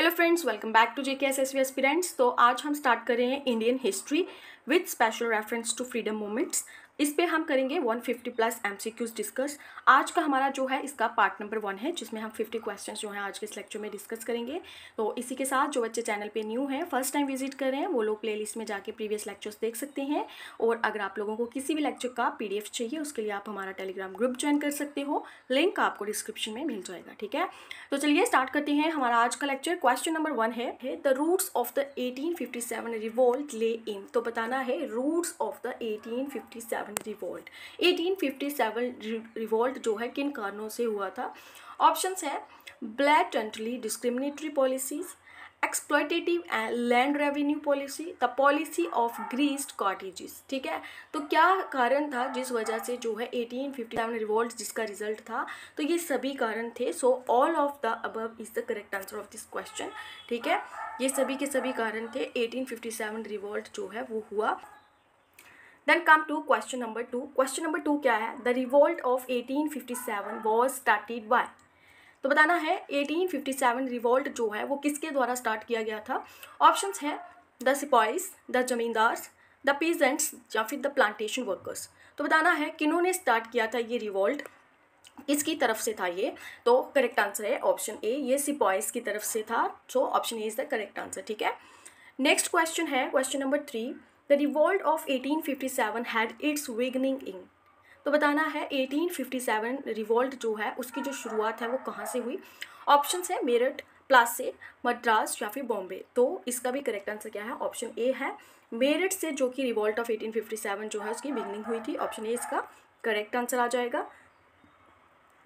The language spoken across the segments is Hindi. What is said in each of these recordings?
Hello friends welcome back to J K S S we aspirants तो आज हम स्टार्ट कर रहे हैं Indian history with special reference to freedom moments इस पे हम करेंगे 150 प्लस एमसीक्यूज डिस्कस आज का हमारा जो है, इसका पार्ट नंबर वन है, जिसमें हम 50 क्वेश्चंस जो हैं आज के इस लेक्चर में डिस्कस करेंगे। तो इसी के साथ जो बच्चे चैनल पे न्यू हैं फ़र्स्ट टाइम विज़िट कर रहे हैं, वो लोग प्लेलिस्ट में जाके प्रीवियस लेक्चर्स देख सकते हैं। और अगर आप लोगों को किसी भी लेक्चर का पीडीएफ चाहिए, उसके लिए आप हमारा टेलीग्राम ग्रुप ज्वाइन कर सकते हो। लिंक आपको डिस्क्रिप्शन में मिल जाएगा, ठीक है? तो चलिए स्टार्ट करते हैं। हमारा आज का लेक्चर क्वेश्चन नंबर वन है the roots of the eighteen revolt lay in तो बताना है roots of the eighteen revolt 1857 revolt जो है, किन कारणों से हुआ था? ऑप्शंस है blatantly discriminatory policies exploitative and land revenue policy the policy of greased cartridges ठीक है? तो क्या कारण था जिस वजह से जो है 1857 रिवॉल्ट जिसका रिज़ल्ट था? तो ये सभी कारण थे। So all of the above is the correct answer of this question ठीक है? ये सभी के सभी कारण थे। 1857 रिवोल्ट जो है, वो हुआ। Then come to question number two question number two क्या है? The revolt of 1857 was started by तो बताना है 1857 रिवोल्ट जो है, वो किसके द्वारा स्टार्ट किया गया था? ऑप्शंस हैं the sipahis the zamindars the peasants या फिर द प्लांटेशन वर्कर्स तो बताना है, किन्होंने स्टार्ट किया था ये रिवोल्ट किसकी तरफ़ से था ये? तो करेक्ट आंसर है ऑप्शन ए ये सिपाहीज की तरफ़ से था. So option A is the correct answer ठीक है? नेक्स्ट क्वेश्चन है question number three the revolt of 1857 had its beginning in तो बताना है 1857 रिवॉल्ट जो है, उसकी जो शुरुआत है वो कहाँ से हुई? ऑप्शन है मेरठ प्लासे मद्रास या फिर बॉम्बे तो इसका भी करेक्ट आंसर क्या है? ऑप्शन ए है। मेरठ से जो कि रिवॉल्ट ऑफ़ 1857 जो है, उसकी बिगनिंग हुई थी। ऑप्शन ए इसका करेक्ट आंसर आ जाएगा।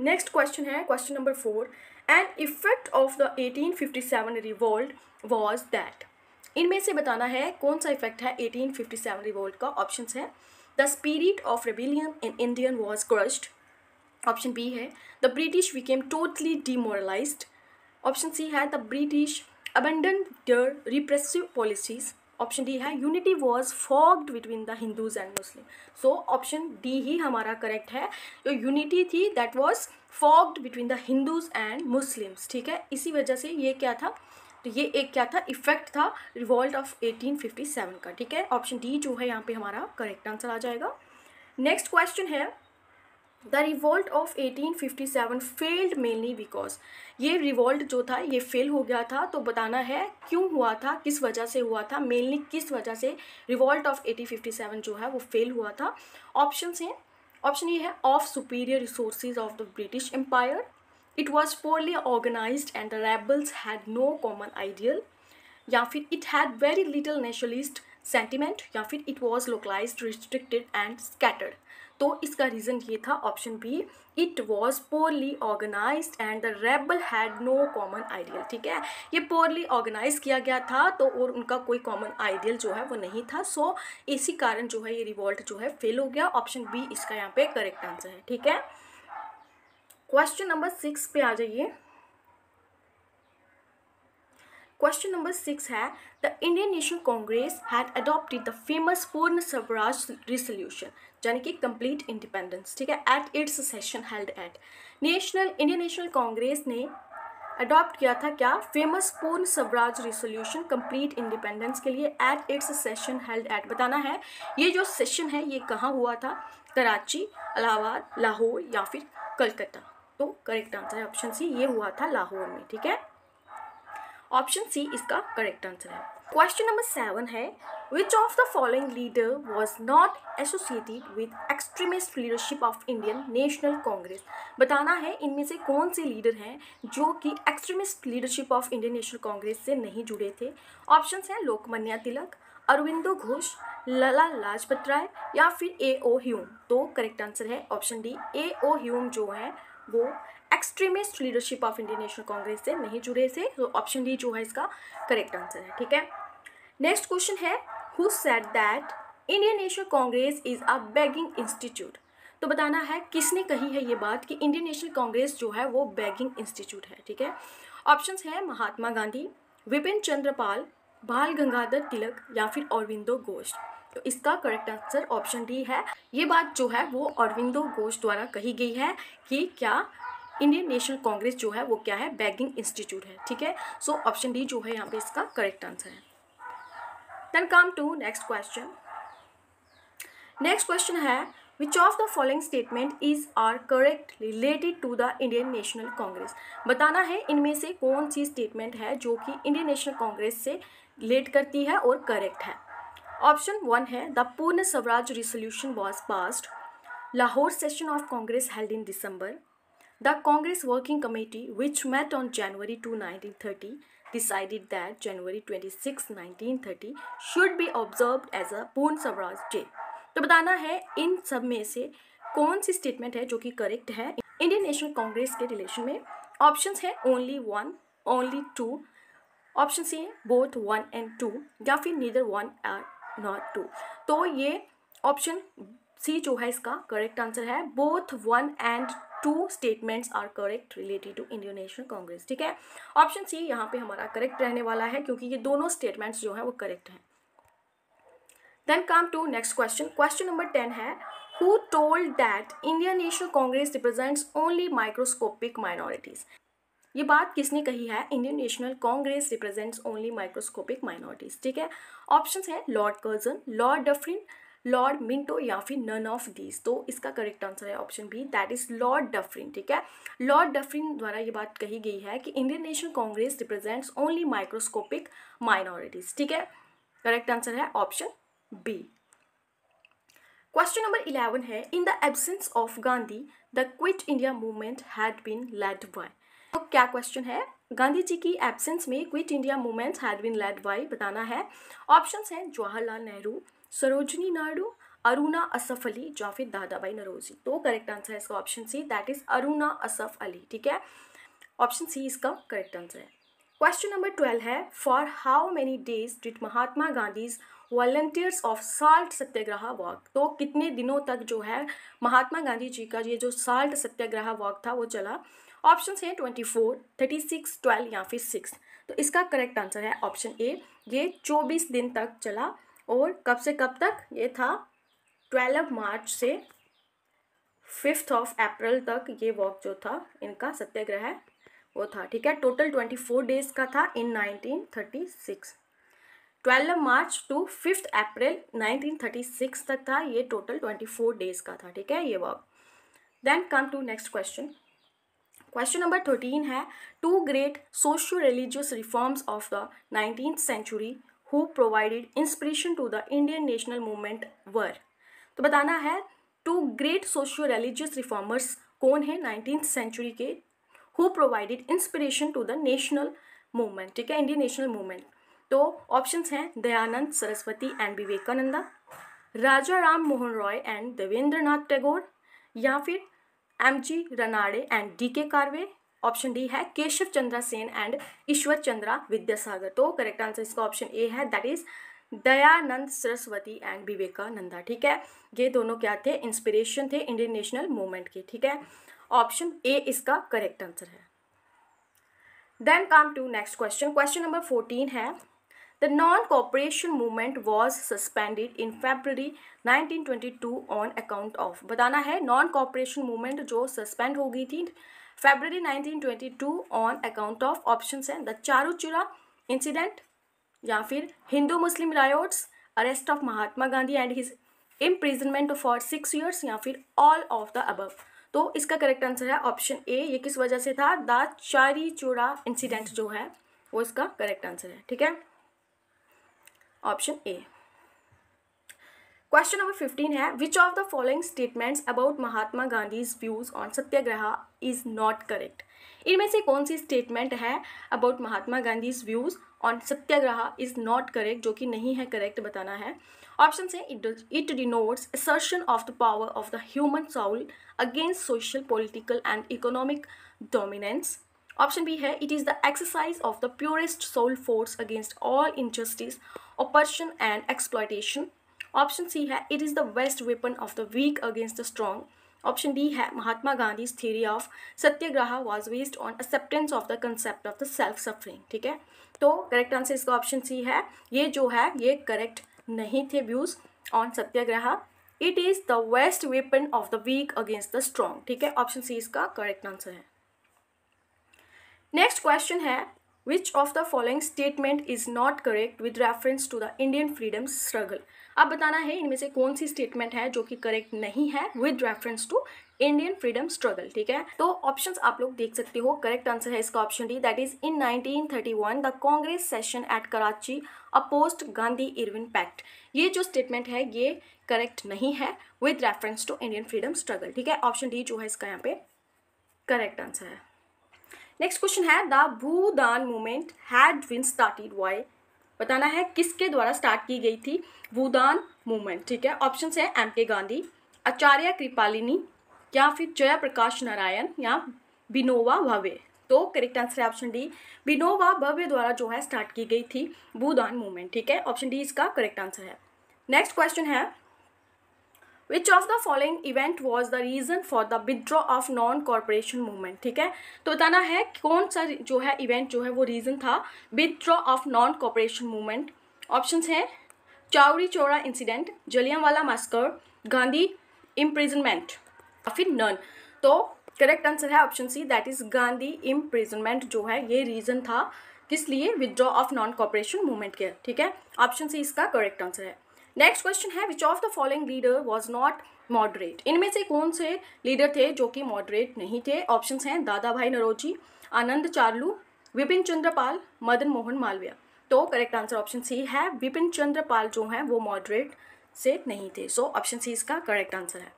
नेक्स्ट क्वेश्चन है question number four and effect of the 1857 revolt was that इनमें से बताना है कौन सा इफ़ेक्ट है 1857 रिवोल्ट का? ऑप्शन है the spirit of rebellion in Indian was crushed option B है the British became totally demoralise option C है the British abandoned their repressive policies option D है unity was forged between the Hindus and Muslim so option D ही हमारा करेक्ट है, जो यूनिटी थी that was forged between the Hindus and Muslims ठीक है? इसी वजह से ये क्या था? तो ये एक क्या था? इफ़ेक्ट था रिवॉल्ट ऑफ़ 1857 का, ठीक है? ऑप्शन डी जो है यहाँ पे हमारा करेक्ट आंसर आ जाएगा। नेक्स्ट क्वेश्चन है the revolt of 1857 failed mainly because ये रिवॉल्ट जो था, ये फेल हो गया था तो बताना है क्यों हुआ था, किस वजह से हुआ था मेनली किस वजह से रिवॉल्ट ऑफ़ 1857 जो है वो फेल हुआ था। ऑप्शन हैं ऑप्शन ये है of superior resources of the British empire it was poorly organise and the rebels had no common ideal या फिर it had very little nationalist sentiment या फिर it was localise restricted and scattered तो इसका रीज़न ये था option B it was poorly organise and the rebel had no common ideal ठीक है? ये पोरली ऑर्गेनाइज किया गया था तो और उनका कोई कॉमन आइडियल जो है वो नहीं था। सो इसी कारण जो है ये रिवॉल्ट जो है फेल हो गया। ऑप्शन बी इसका यहाँ पे करेक्ट आंसर है, ठीक है? क्वेश्चन नंबर सिक्स पे आ जाइए। क्वेश्चन नंबर सिक्स है the Indian National Congress had adopted the famous Purna Swaraj resolution यानी कि कंप्लीट इंडिपेंडेंस ठीक है at its session held at national Indian National Congress ने अडॉप्ट किया था क्या? Famous Purna Swaraj resolution complete independence के लिए at its session held at बताना है, ये जो सेशन है, ये कहाँ हुआ था? कराची, इलाहाबाद, लाहौर या फिर कलकत्ता? तो करेक्ट आंसर है ऑप्शन सी ये हुआ था लाहौर में, ठीक है? ऑप्शन सी इसका करेक्ट आंसर है। क्वेश्चन नंबर सेवन है which of the following leader was not associated with extremist leadership of Indian National Congress बताना है, इनमें से कौन से लीडर हैं जो कि extremist leadership of Indian National Congress से नहीं जुड़े थे? ऑप्शन हैं लोकमान्य तिलक, अरविंदो घोष, लला लाजपत राय या फिर ए ओ ह्यूम तो करेक्ट आंसर है option D A O Hume जो है वो extremist leadership of Indian National Congress से नहीं जुड़े थे तो ऑप्शन डी जो है इसका करेक्ट आंसर है, ठीक है? नेक्स्ट क्वेश्चन है who said that Indian National Congress is a begging institute तो बताना है, किसने कही है ये बात कि इंडियन नेशनल कांग्रेस जो है वो बैगिंग इंस्टीट्यूट है, ठीक है? ऑप्शंस है, महात्मा गांधी, विपिन चंद्रपाल, बाल गंगाधर तिलक या फिर अरविंदो घोष तो इसका करेक्ट आंसर ऑप्शन डी है। ये बात जो है वो अरविंदो घोष द्वारा कही गई है कि क्या इंडियन नेशनल कांग्रेस जो है वो क्या है? बैगिंग इंस्टीट्यूट है, ठीक है? सो ऑप्शन डी जो है यहाँ पे इसका करेक्ट आंसर है। Then come to next question next question है which of the following statement is are correct related to the Indian National Congress बताना है, इनमें से कौन सी स्टेटमेंट है जो कि इंडियन नेशनल कांग्रेस से रिलेट करती है और करेक्ट है। ऑप्शन वन है the Purna Swaraj resolution was passed Lahore session of Congress held in December the Congress working committee which met on January two nineteen thirty decided that January 26, 1930 should be observed as a पूर्ण स्वराज डे तो बताना है इन सब में से कौन सी स्टेटमेंट है जो कि करेक्ट है? इंडियन नेशनल कांग्रेस के रिलेशन में ऑप्शंस है only one only two option C both one and two या फिर neither one or not two तो ये ऑप्शन सी जो है इसका करेक्ट आंसर है. Both one and two statements are correct related to Indian National Congress ठीक है? ऑप्शन सी यहाँ पे हमारा करेक्ट रहने वाला है क्योंकि ये दोनों स्टेटमेंट्स जो है वो करेक्ट हैं. Then come to next question question number ten है. Who told that Indian national Congress represents only microscopic minorities ये बात किसने कही है? Indian national Congress represents only microscopic minorities ठीक है? ऑप्शन है Lord Curzon Lord Dufferin Lord Minto या फिर नन ऑफ़ दीज तो इसका करेक्ट आंसर है option B that is Lord Dufferin ठीक है? लॉर्ड डफरिन द्वारा ये बात कही गई है कि Indian national Congress represents only microscopic minorities ठीक है? करेक्ट आंसर है option B question number eleven है in the absence of Gandhi the quit India movement had been led by तो क्या क्वेश्चन है? गांधी जी की एब्सेंस में quit India movement had been led by बताना है। ऑप्शंस हैं जवाहरलाल नेहरू, सरोजनी नायडू, अरुणा असफ अली या फिर दादा भाई नरोजी। तो करेक्ट आंसर है इसका option C that is Aruna Asaf Ali, ठीक है? ऑप्शन सी इसका करेक्ट आंसर है। क्वेश्चन नंबर ट्वेल्व है for how many days did Mahatma Gandhi's volunteers of salt satyagraha walk तो कितने दिनों तक जो है महात्मा गांधी जी का ये जो साल्ट सत्याग्रह वॉक था, वो चला। ऑप्शन है twenty four, thirty six, twelve या फिर सिक्स। तो इसका करेक्ट आंसर है ऑप्शन ए, ये चौबीस दिन तक चला और कब से कब तक? ये था ट्वेल्व मार्च से फिफ्थ ऑफ़ अप्रैल तक ये वॉक जो था, इनका सत्याग्रह वो था, ठीक है? टोटल ट्वेंटी फोर डेज़ का था in nineteen thirty six. Twelve March to fifth April 1936 तक था, ये टोटल 24 डेज़ का था, ठीक है? ये walk then come to next question. Question number thirteen है two great socio religious reforms of the nineteen century who provided inspiration to the Indian national movement were तो बताना है two great socio religious reformers कौन है नाइनटीन सेंचुरी के who provided inspiration to the national movement ठीक है इंडियन नेशनल मूवमेंट तो ऑप्शंस हैं दयानंद, सरस्वती एंड विवेकानंदा राजा राम मोहन रॉय एंड देवेंद्र नाथ टैगोर या फिर M G Ranade and D K Karve option D है केशव चंद्रा सेन एंड ईश्वर चंद्रा विद्यासागर तो करेक्ट आंसर इसका ऑप्शन ए है that is Dayanand Saraswati and Vivekananda ठीक है? ये दोनों क्या थे? इंस्पिरेशन थे इंडियन नेशनल मूवमेंट के, ठीक है? ऑप्शन ए इसका करेक्ट आंसर है। Then come to next question question number fourteen है The non-cooperation movement was suspended in February 1922 on account of, बताना है कॉपरेशन मूवमेंट जो सस्पेंड हो गई थी February 1922 on account of option हैं द चारूचुरा इंसिडेंट या फिर Hindu Muslim riots arrest of Mahatma Gandhi and his imprisonment for six years या फिर ऑल ऑफ़ द अबव तो इसका करेक्ट आंसर है ऑप्शन ए ये किस वजह से था? द चारी चूड़ा इंसिडेंट जो है, वो इसका करेक्ट आंसर है, ठीक है? Option A. Question number fifteen है which of the following statements about Mahatma Gandhi's views on satyagraha is not correct इनमें से कौन सी स्टेटमेंट है about Mahatma Gandhi's views on satyagraha is not correct जो कि नहीं है करेक्ट बताना है? ऑप्शन है it denotes assertion of the power of the human soul against social political and economic dominance option B है it is the exercise of the purest soul force against all injustice oppression and exploitation. Option C है it is the best weapon of the weak against the strong. Option D है Mahatma Gandhi theory of satyagraha was based on acceptance of the concept of the self suffering ठीक है तो करेक्ट आंसर इसका ऑप्शन सी है, ये जो है, ये करेक्ट नहीं थे views on satyagraha it is the best weapon of the weak against the strong ठीक है ऑप्शन सी इसका करेक्ट आंसर है नेक्स्ट क्वेश्चन है which of the following statement is not correct with reference to the Indian freedom struggle अब बताना है, इनमें से कौन सी स्टेटमेंट है जो कि करेक्ट नहीं है with reference to Indian freedom struggle ठीक है? तो ऑप्शंस आप लोग देख सकते हो करेक्ट आंसर है इसका option D that is in 1931 the Congress session at Karachi opposed Gandhi Irwin pact ये जो स्टेटमेंट है, ये करेक्ट नहीं है with reference to Indian freedom struggle ठीक है? ऑप्शन डी जो है इसका यहाँ पे करेक्ट आंसर है। नेक्स्ट क्वेश्चन है the Bhoodan movement had been started by बताना है, किसके द्वारा स्टार्ट की गई थी भूदान मूवमेंट ठीक है ऑप्शन है एम के गांधी आचार्य कृपालिनी या फिर जया प्रकाश नारायण या बिनोवा भव्य तो करेक्ट आंसर है ऑप्शन डी बिनोवा भव्य द्वारा जो है स्टार्ट की गई थी भूदान मूवमेंट ठीक है ऑप्शन डी इसका करेक्ट आंसर है. नेक्स्ट क्वेश्चन है which of the following event was the reason for the withdraw of non cooperation movement ठीक है? तो बताना है कौन सा जो है इवेंट जो है वो रीजन था withdraw of non cooperation movement option हैं Chauri Chaura incident Jallianwala massacre Gandhi imprisonment या फिर नन तो करेक्ट आंसर है option C that is Gandhi imprisonment जो है, ये रीजन था, किस लिए? Withdraw of non cooperation movement के, ठीक है? ऑप्शन सी इसका करेक्ट आंसर है। नेक्स्ट क्वेश्चन है which of the following leader was not moderate इनमें से कौन से लीडर थे जो कि मॉडरेट नहीं थे? ऑप्शन हैं दादा भाई नरोजी, आनंद चार्लू, विपिन चंद्रपाल, मदन मोहन मालविया। तो करेक्ट आंसर ऑप्शन सी है, विपिन चंद्रपाल जो हैं, वो मॉडरेट से नहीं थे। सो ऑप्शन सी इसका करेक्ट आंसर है।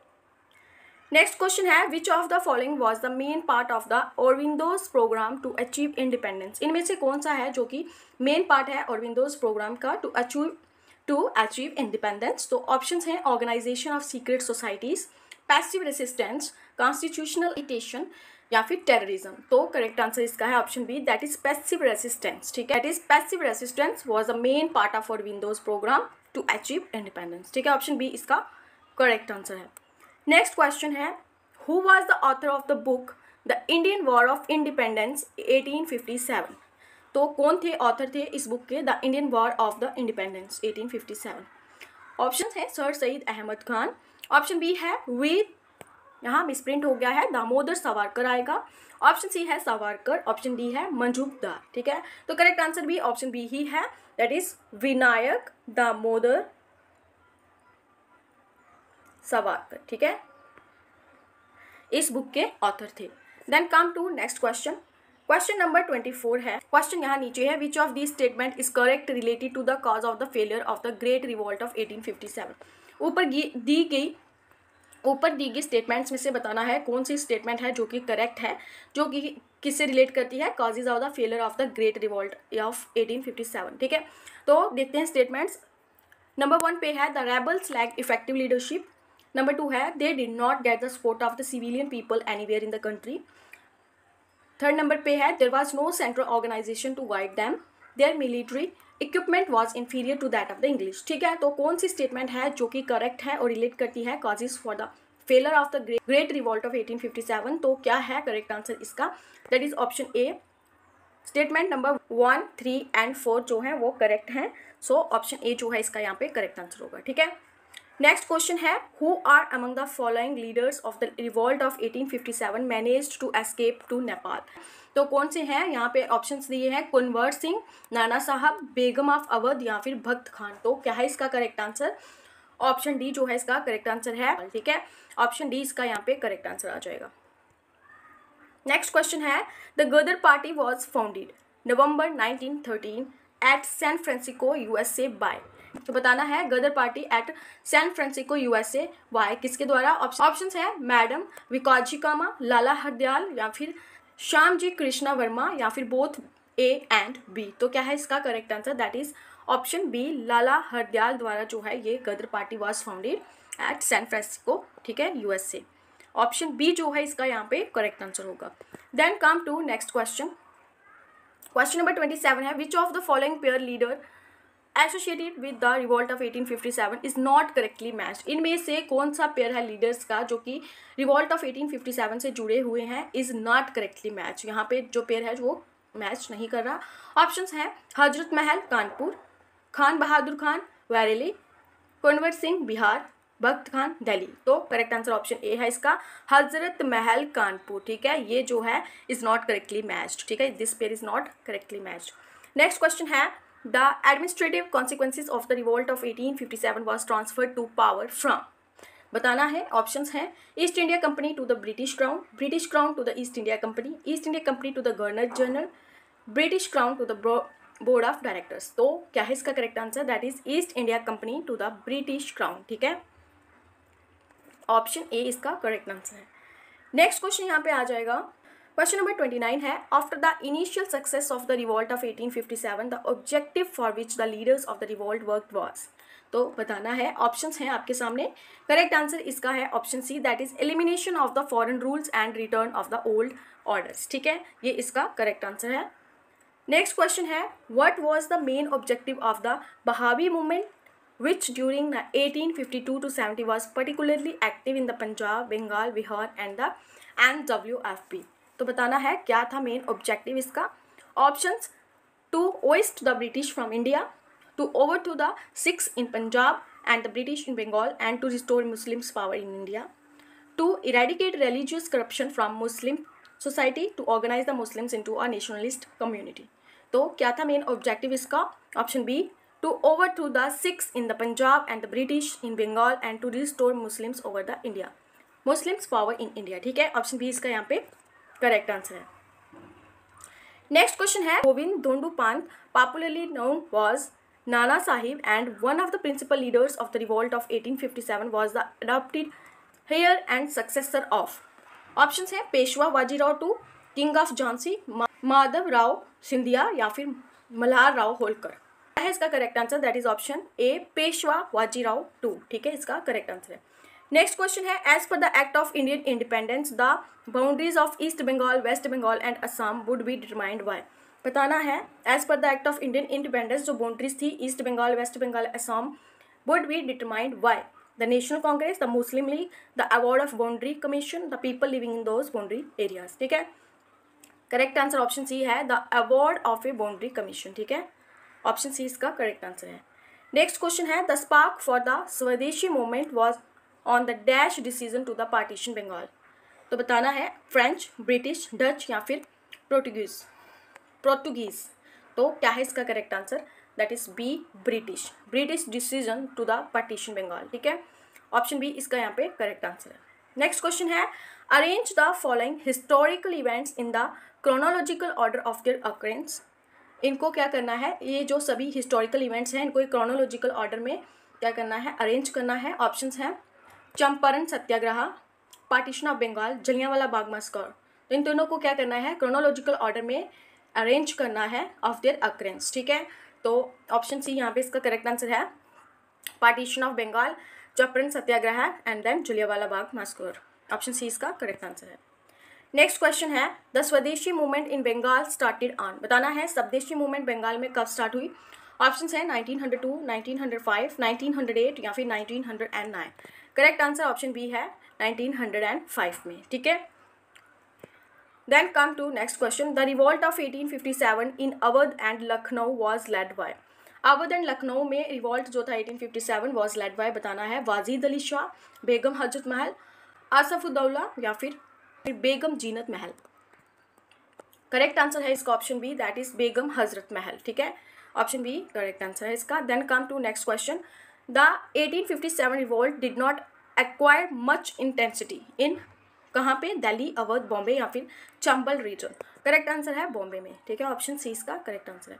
नेक्स्ट क्वेश्चन है which of the following was the main part of the Aurobindo's programme to achieve independence इनमें से कौन सा है जो कि मेन पार्ट है ओरविंदोज प्रोग्राम का to achieve to achieve independence तो ऑप्शन हैं organisation of secret societies passive resistance constitutional agitation या फिर टेररिज्म तो करेक्ट आंसर इसका है option B that is passive resistance ठीक है? That is passive resistance was the main part of Aurobindo's programme to achieve independence ठीक है? ऑप्शन बी इसका करेक्ट आंसर है. नेक्स्ट क्वेश्चन है who was the author of the book the Indian war of independence 1857 तो कौन थे ऑथर थे इस बुक के? The Indian war of the independence 1857 option है sir Syed Ahmad Khan option B है वीर यहाँ मिसप्रिंट हो गया है, दामोदर सवारकर आएगा. ऑप्शन सी है, सवारकर. ऑप्शन डी है मंजूबदार ठीक है? तो करेक्ट आंसर भी ऑप्शन बी ही है. That is Vinayak Damodar Savarkar. ठीक है? इस बुक के ऑथर थे. Then come to next question question number twenty four है। क्वेश्चन यहाँ नीचे है। Which of the statement is correct related to the cause of the failure of the great revolt of eighteen fifty seven ऊपर दी गई, ऊपर दी गई स्टेटमेंट्स में से बताना है कौन सी स्टेटमेंट है जो कि करेक्ट है, जो कि किससे रिलेट करती है? Causes of the failure of the great revolt of eighteen fifty seven ठीक है? तो देखते हैं स्टेटमेंट्स नंबर वन पे है the rebels lack effective leadership number two है they did not get the support of the civilian people anywhere in the country third number पे है there was no central organisation to guide them their military equipment was inferior to that of the English ठीक है तो कौन सी स्टेटमेंट है जो कि करेक्ट है और रिलेट करती है causes for the failure of the great revolt of 1857 तो क्या है करेक्ट आंसर इसका? That is option A statement number one three and four जो है वो करेक्ट हैं. सो ऑप्शन ए जो है इसका यहाँ पे करेक्ट आंसर होगा, ठीक है? नेक्स्ट क्वेश्चन है who are among the following leaders of the revolt of 1857 manage to escape to Nepal तो कौन से हैं? यहाँ पे ऑप्शंस दिए हैं कुनवर सिंह नाना साहब बेगम ऑफ़ अवध या फिर भक्त खान तो क्या है इसका करेक्ट आंसर ऑप्शन डी जो है इसका करेक्ट आंसर है, ठीक है? ऑप्शन डी इसका यहाँ पे करेक्ट आंसर आ जाएगा. नेक्स्ट क्वेश्चन है the Ghadar party was founded November 1913 at San Francisco USA by तो बताना है, Ghadar party at San Francisco USA by किसके द्वारा? ऑप्शन है मैडम विकाजी कामा लाला हरदयाल या फिर श्याम जी कृष्णा वर्मा या फिर बोथ ए एंड बी तो क्या है इसका correct answer that is option B Lala Hardayal द्वारा जो है ये Ghadar party was founded at San Francisco ठीक है यूएसए ऑप्शन बी जो है इसका यहाँ पे करेक्ट आंसर होगा. Then come to next question question number twenty seven है which of the following pair leader associated with the revolt of 1857 is not correctly match इनमें से कौन सा पेयर है लीडर्स का जो कि रिवॉल्ट ऑफ़ 1857 से जुड़े हुए हैं इज़ नॉट करेक्टली मैच यहाँ पे जो पेयर है वो मैच नहीं कर रहा। ऑप्शंस हैं, हज़रत महल, कानपुर, खान बहादुर खान, वैरेली, कुनवर सिंह, बिहार। भक्त खान, दिल्ली। तो करेक्ट आंसर ऑप्शन ए है इसका, हज़रत महल कानपुर, ठीक है? ये जो है इज़ नॉट करेक्टली मैच्ड ठीक है? This pair is not correctly matched next question है the administrative consequences of the revolt of 1857 was transferred to power from बताना है ऑप्शंस हैं East India Company to the British crown British crown to the East India Company East India Company to the governor general British crown to the board of directors तो क्या है इसका correct answer that is East India Company to the British crown ठीक है? ऑप्शन ए इसका करेक्ट आंसर है। नेक्स्ट क्वेश्चन यहाँ पे आ जाएगा। क्वेश्चन नंबर ट्वेंटी नाइन है। After the initial success of the revolt of eighteen fifty seven the objective for which the leaders of the revolt work was तो बताना है ऑप्शन हैं आपके सामने। करेक्ट आंसर इसका है option C that is elimination of the foreign rules and return of the old orders ठीक है? ये इसका करेक्ट आंसर है। नेक्स्ट क्वेश्चन है what was the main objective of the Wahabi movement which during the eighteen fifty two two seventy 1852 particularly active in the Punjab Bengal Bihar and the Bihar W F P तो बताना है, क्या था मेन ऑब्जेक्टिव इसका? Option two oust the British from India to over to the Sikhs in Punjab and the British in Bengal and to restore Muslim power in India to eradicate religious corruption from Muslim society to organise the Muslims into a nationalist community तो क्या था मेन ऑब्जेक्टिव इसका? Option B over through the Sikhs in the Punjab and the British in Bengal and to restore Muslims over the India Muslims power in India ठीक है? ऑप्शन बी इसका यहाँ पे करेक्ट आंसर है। नेक्स्ट क्वेश्चन है Govind Dhondu Pant popularly known was Nana Sahib and one of the principal leaders of the revolt of 1857 was the adopted heir and successor of option है Peshwa Bajirao two king of Jhansi Madhav Rao Scindia या फिर मल्हार राव होलकर है इसका correct answer that is option A Peshwa Bajirao two ठीक है, इसका करेक्ट आंसर है। नेक्स्ट क्वेश्चन है as per the act of Indian independence the boundaries of East Bengal West Bengal and Assam would be determined by बताना है as per the act of Indian independence जो बाउंड्रीज थी East Bengal West Bengal Assam would be determined by the National Congress the Muslim League the award of boundary commission the people living in those boundary areas ठीक है? करेक्ट आंसर ऑप्शन सी है the award of a boundary commission ठीक है? ऑप्शन सी इसका करेक्ट आंसर है। नेक्स्ट क्वेश्चन है the spark for the swadeshi movement was on the dash decision to the partition Bengal तो बताना है फ्रेंच ब्रिटिश डच या फिर पोर्टुगीज पोर्टुगीज तो क्या है इसका correct answer that is B British British decision to the partition Bengal ठीक है? ऑप्शन बी इसका यहाँ पे करेक्ट आंसर है। नेक्स्ट क्वेश्चन है arrange the following historical events in the chronological order of their occurrences इनको क्या करना है? ये जो सभी हिस्टोरिकल इवेंट्स हैं, इनको क्रोनोलॉजिकल ऑर्डर में क्या करना है? अरेंज करना है। ऑप्शन हैं Champaran Satyagraha partition of Bengal Jallianwala Bagh massacre तो इन दोनों को क्या करना है? क्रोनोलॉजिकल ऑर्डर में अरेंज करना है ऑफ़ देयर अक्रेंस ठीक है? तो ऑप्शन सी यहाँ पे इसका करेक्ट आंसर है। Partition of Bengal Champaran Satyagraha and then Jallianwala Bagh massacre option C इसका करेक्ट आंसर है। नेक्स्ट क्वेश्चन है the swadeshi movement in Bengal started on बताना है स्वदेशी मूवमेंट बंगाल में कब स्टार्ट हुई? ऑप्शन है 1902, 1905, 1908 या फिर 1909 करेक्ट आंसर ऑप्शन बी है 1905 में. ठीक है? Then come to next question. The revolt of 1857 in Awadh and Lucknow was led by. Awadh and Lucknow में रिवॉल्ट जो था 1857 वॉज़ लेड बाय बताना है वाजिद अली शाह बेगम हज़रत महल आसफुद्दौला या फिर बेगम जीनत महल। करेक्ट आंसर है इसका option B that is Begum Hazrat Mahal, ठीक है? ऑप्शन बी करेक्ट आंसर है इसका। Then come to next question the 1857 revolt did not acquire much intensity in कहाँ पे? दिल्ली अवध बॉम्बे या फिर चंबल रीजन करेक्ट आंसर है बॉम्बे में, ठीक है? ऑप्शन सी इसका करेक्ट आंसर है।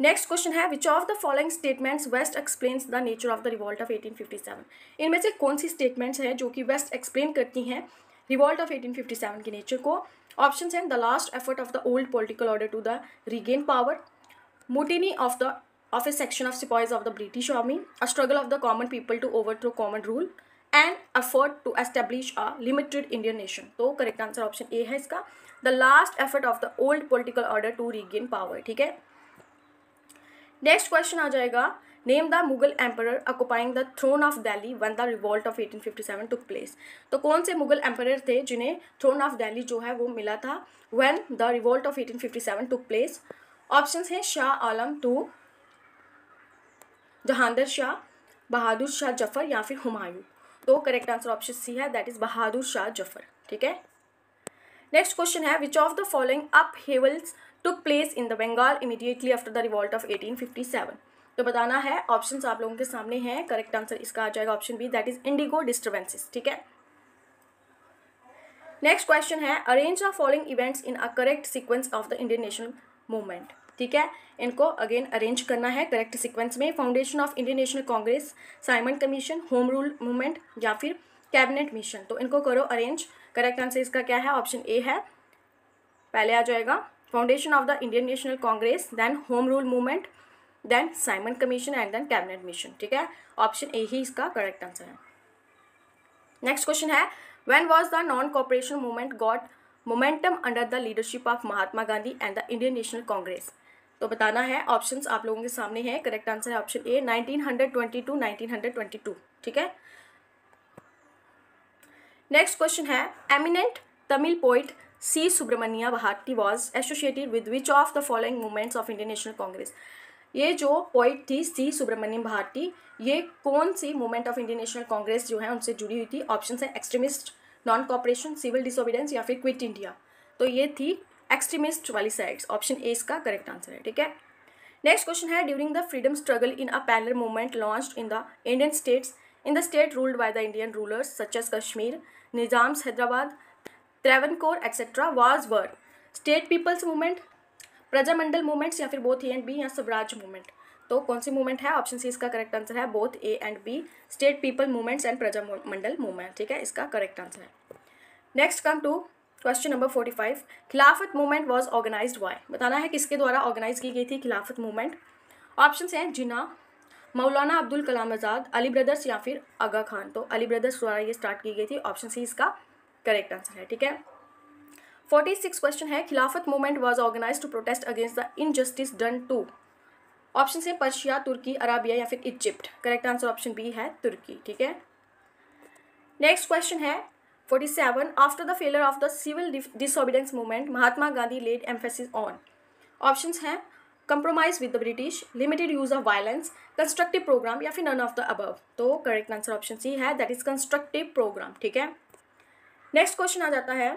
नेक्स्ट क्वेश्चन है which of the following statements best explains the nature of the revolt of 1857 इनमें से कौन सी स्टेटमेंट्स हैं जो कि वेस्ट एक्सप्लेन करती हैं? रिवॉल्ट ऑफ़ 1857 के नेचर को। ऑप्शन हैं the last effort of the old political order to the regain power mutiny of the of a section of sepoys of the British army a struggle of the common people to overthrow common rule and effort to establish a limited Indian nation तो करेक्ट आंसर ऑप्शन ए है इसका। The last effort of the old political order to regain power ठीक है? नेक्स्ट क्वेश्चन आ जाएगा name the Mughal emperor occupying the throne of Delhi when the revolt of 1857 took place तो कौन से मुगल एम्पर थे जिन्हें थ्रोन ऑफ़ दिल्ली जो है वो मिला था when the revolt of 1857 took place options हैं शाह आलम टू जहांदर शाह बहादुर शाह ज़फ़र या फिर हुमायूं तो करेक्ट आंसर ऑप्शन सी है दैट इज़ बहादुर शाह ज़फ़र ठीक है? नेक्स्ट क्वेश्चन है which of the following upheavals took place in the Bengal immediately after the revolt of 1857 तो बताना है ऑप्शन आप लोगों के सामने हैं। करेक्ट आंसर इसका आ जाएगा option B that is indigo disturbances ठीक है? नेक्स्ट क्वेश्चन है arrange of following events in a correct sequence of the Indian national movement ठीक है? इनको अगेन अरेंज करना है करेक्ट सीक्वेंस में। Foundation of Indian National Congress Simon commission home rule movement या फिर कैबिनेट मिशन तो इनको करो अरेंज करेक्ट आंसर इसका क्या है? ऑप्शन ए है। पहले आ जाएगा foundation of the Indian National Congress then home rule movement then Simon commission and then cabinet mission, ठीक है? ऑप्शन ए ही इसका करेक्ट आंसर है। नेक्स्ट क्वेश्चन है when was the non cooperation movement got momentum under the leadership of Mahatma Gandhi and the Indian National Congress तो बताना है ऑप्शंस आप लोगों के सामने हैं करेक्ट आंसर है ऑप्शन ए 1922 1922 ठीक है? नेक्स्ट क्वेश्चन है eminent Tamil poet C Subramanya Bharati was associated with which of the following movements of Indian National Congress ये जो पॉइंट थी सी सुब्रमण्यम भारती ये कौन सी movement of Indian National Congress जो है उनसे जुड़ी हुई थी? ऑप्शन है extremist non cooperation civil disobedience या फिर क्विट इंडिया तो ये थी एक्सट्रीमिस्ट वाली साइड्स ऑप्शन ए इसका करेक्ट आंसर है, ठीक है? नेक्स्ट क्वेश्चन है during the freedom struggle in a parallel movement launch in the Indian states in the state ruled by the Indian rulers such as Kashmir Nizam's Hyderabad Travancore etcetera was word state people's movement Prajamandal movements या फिर बोथ ए एंड बी या स्वराज मूवमेंट तो कौन सी मूवमेंट है? ऑप्शन सी इसका करेक्ट आंसर है। Both A and B state people movements and Prajamandal movement ठीक है? इसका करेक्ट आंसर है। Next come to question number forty five Khilafat movement was organised by बताना है किसके द्वारा ऑर्गेनाइज की गई थी खिलाफत मूवमेंट ऑप्शन हैं जिना, मौलाना अब्दुल कलाम आज़ाद, अली ब्रदर्स या फिर आगा खान। तो अली ब्रदर्स द्वारा ये स्टार्ट की गई थी। ऑप्शन सी इसका करेक्ट आंसर है। ठीक है? फोर्टी सिक्स क्वेश्चन है, Khilafat movement was organised to protest against the injustice done to option से पर्शिया तुर्की अराबिया या फिर Egypt correct answer option B है तुर्की ठीक है? नेक्स्ट क्वेश्चन है forty seven after the failure of the civil disobedience movement Mahatma Gandhi laid emphasis on option हैं compromise with the British limited use of violence constructive programme या फिर नन ऑफ़ द अबव तो करेक्ट आंसर ऑप्शन सी है दैट इज़ कंस्ट्रक्टिव प्रोग्राम ठीक है? नेक्स्ट क्वेश्चन आ जाता है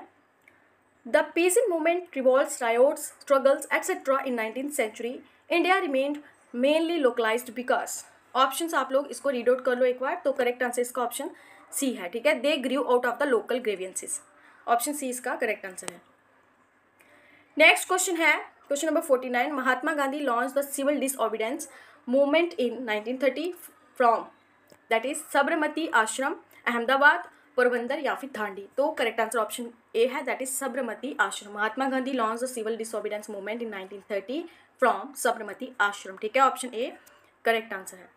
the peace movement revolve riots struggles etcetera in nineteen century India remained mainly localised because option आप लोग इसको रीड आउट कर लो एक बार तो करेक्ट आंसर इसका ऑप्शन सी है, ठीक है? They grew out of the local grievances option C इसका करेक्ट आंसर है. नेक्स्ट क्वेश्चन है question number forty nine Mahatma Gandhi launch the civil disobedience movement in nineteen thirty from that is Sabarmati Ashram Ahmedabad Porbandar या फिर थांडी तो करेक्ट आंसर ऑप्शन ए है that is Sabarmati Ashram. Mahatma Gandhi launch the civil disobedience movement in 1930 from Sabarmati Ashram. ठीक है ऑप्शन ए करेक्ट आंसर है।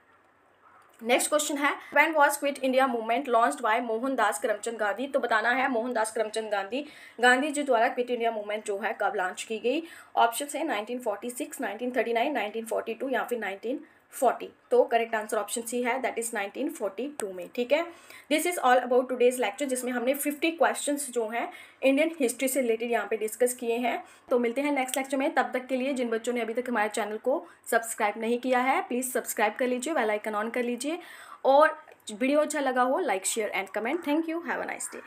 नेक्स्ट क्वेश्चन है when was quit India movement launch by Mohandas Karamchand Gandhi तो बताना है मोहनदास करमचंद गांधी गांधी जी द्वारा क्विट इंडिया मूवमेंट जो है कब लॉन्च की गई? ऑप्शन है 1946, 1939, 1942 या फिर 19 फोर्टी। तो करेक्ट आंसर ऑप्शन सी है that is nineteen forty two में, ठीक है? This is all about today's lecture जिसमें हमने फिफ्टी क्वेश्चन जो हैं इंडियन हिस्ट्री से रिलेटेड यहाँ पे डिस्कस किए हैं। तो मिलते हैं नेक्स्ट लेक्चर में, तब तक के लिए जिन बच्चों ने अभी तक हमारे चैनल को सब्सक्राइब नहीं किया है प्लीज़ सब्सक्राइब कर लीजिए वेल आइकन ऑन कर लीजिए, और वीडियो अच्छा लगा हो like share and comment thank you have a nice day